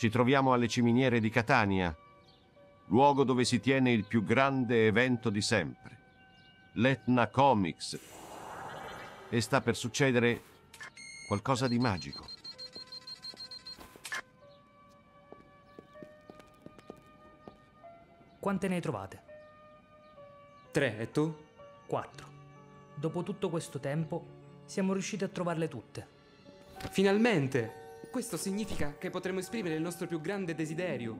Ci troviamo alle ciminiere di Catania, luogo dove si tiene il più grande evento di sempre, l'Etna Comics. E sta per succedere qualcosa di magico. Quante ne hai trovate? Tre, e tu? Quattro. Dopo tutto questo tempo siamo riusciti a trovarle tutte. Finalmente! Questo significa che potremo esprimere il nostro più grande desiderio.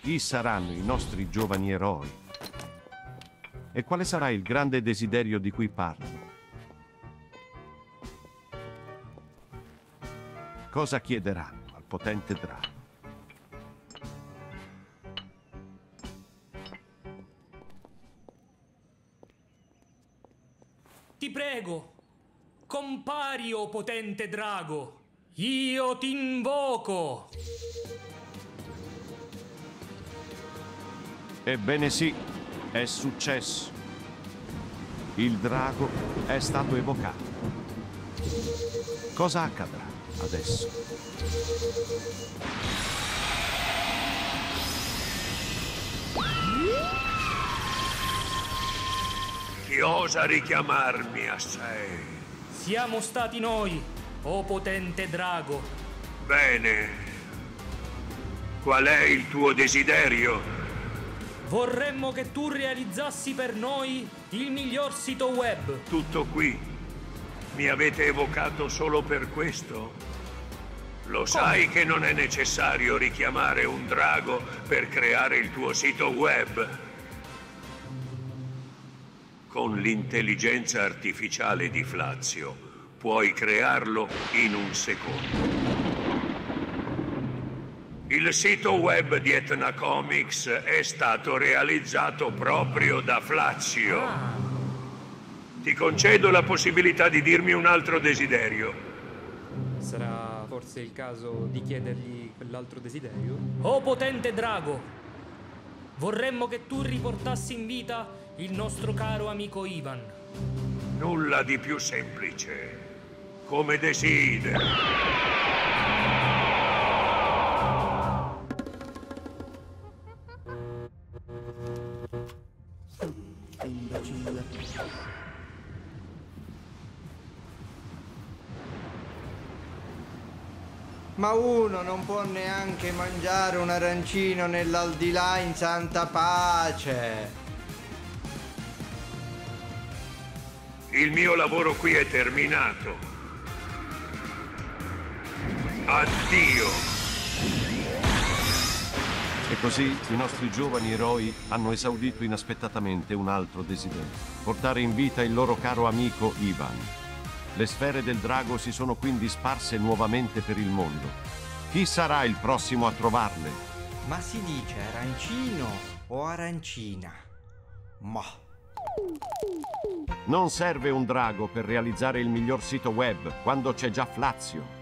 Chi saranno i nostri giovani eroi? E quale sarà il grande desiderio di cui parlano? Cosa chiederanno al potente drago? Ti prego, compari, o potente drago. Io ti invoco. Ebbene sì, è successo. Il drago è stato evocato. Cosa accadrà adesso? Chi osa richiamarmi a sé? Siamo stati noi, o potente drago. Bene. Qual è il tuo desiderio? Vorremmo che tu realizzassi per noi il miglior sito web. Tutto qui. Mi avete evocato solo per questo? Lo sai che non è necessario richiamare un drago per creare il tuo sito web? Con l'intelligenza artificiale di Flazio puoi crearlo in un secondo. Il sito web di Etna Comics è stato realizzato proprio da Flazio. Ti concedo la possibilità di dirmi un altro desiderio. Sarà forse il caso di chiedergli quell'altro desiderio? O potente drago, vorremmo che tu riportassi in vita il nostro caro amico Ivan. Nulla di più semplice. Come desideri. Ma uno non può neanche mangiare un arancino nell'aldilà in santa pace. Il mio lavoro qui è terminato. Addio. E così i nostri giovani eroi hanno esaudito inaspettatamente un altro desiderio, portare in vita il loro caro amico Ivan. Le sfere del drago si sono quindi sparse nuovamente per il mondo. Chi sarà il prossimo a trovarle? Ma si dice arancino o arancina? Ma. Non serve un drago per realizzare il miglior sito web quando c'è già Flazio.